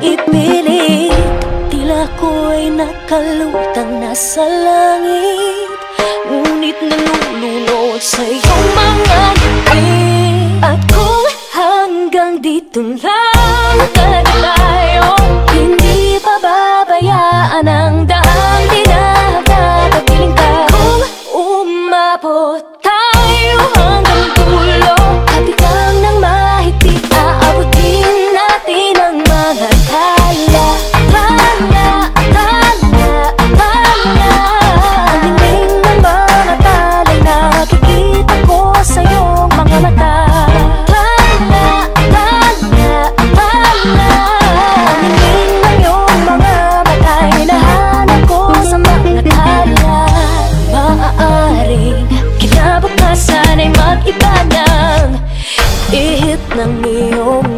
ipili Tila ko ay nakalutang nasa langit. Ngunit nalulunod sa iyong mga ngiti. Ako hanggang dito lang tayo Hindi pababayaan ang daang dinadapiling ka. Kung umabot 想你，有